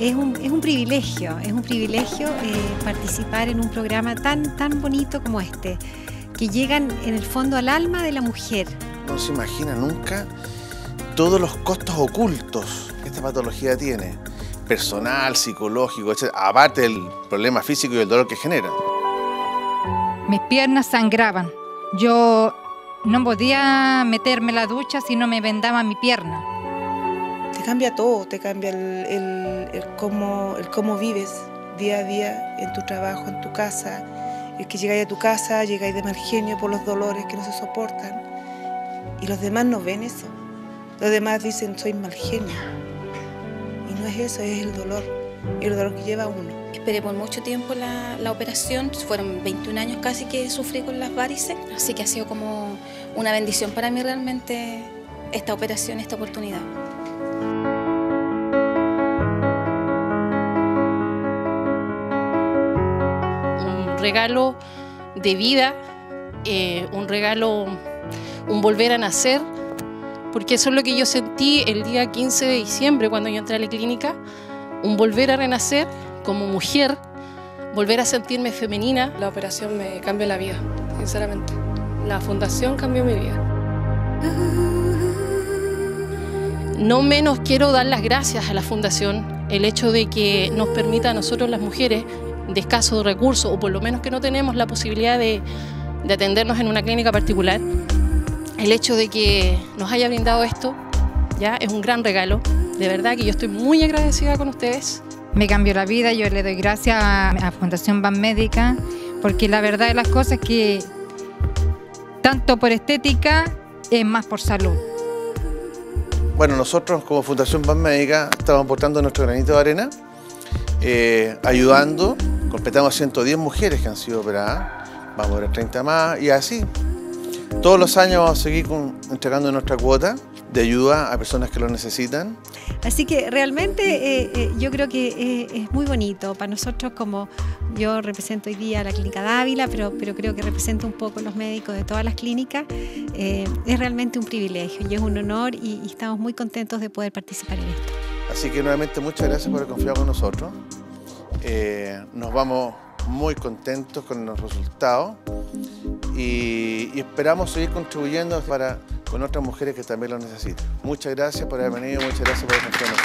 es un, es un privilegio, es un privilegio eh, participar en un programa tan, tan bonito como este, que llegan en el fondo al alma de la mujer. No se imagina nunca todos los costos ocultos que esta patología tiene, personal, psicológico, etc., aparte del problema físico y el dolor que genera. Mis piernas sangraban. Yo no podía meterme en la ducha si no me vendaba mi pierna. Te cambia todo, te cambia el, cómo, el cómo vives día a día en tu trabajo, en tu casa. El que llegáis a tu casa, llegáis de mal genio por los dolores que no se soportan. Y los demás no ven eso. Los demás dicen, soy mal genio. Y no es eso, es el dolor. El dolor que lleva uno. Esperé por mucho tiempo la, la, operación, fueron 21 años casi que sufrí con las varices, así que ha sido como una bendición para mí realmente esta operación, esta oportunidad. Regalo de vida, eh, un regalo, un volver a nacer, porque eso es lo que yo sentí el día 15 de diciembre cuando yo entré a la clínica, un volver a renacer como mujer, volver a sentirme femenina. La operación me cambió la vida, sinceramente. La fundación cambió mi vida. No menos quiero dar las gracias a la fundación, el hecho de que nos permita a nosotros las mujeres de escasos recursos, o por lo menos que no tenemos la posibilidad de, de atendernos en una clínica particular, el hecho de que nos haya brindado esto, ya es un gran regalo. De verdad que yo estoy muy agradecida con ustedes. Me cambió la vida, yo le doy gracias a, a Fundación Ban Médica, porque la verdad de las cosas es que tanto por estética es más por salud. Bueno, nosotros como Fundación Ban Médica estamos aportando nuestro granito de arena, eh, ayudando, completamos 110 mujeres que han sido operadas, vamos a ver 30 más y así. Todos los años vamos a seguir con, entregando nuestra cuota de ayuda a personas que lo necesitan. Así que realmente eh, eh, yo creo que eh, es muy bonito para nosotros como yo represento hoy día la clínica Dávila, pero, pero creo que represento un poco los médicos de todas las clínicas. es realmente un privilegio y es un honor y, y, estamos muy contentos de poder participar en esto. Así que nuevamente muchas gracias por confiar con nosotros. Nos vamos muy contentos con los resultados y, esperamos seguir contribuyendo para con otras mujeres que también lo necesitan. Muchas gracias por haber venido, muchas gracias por nosotros.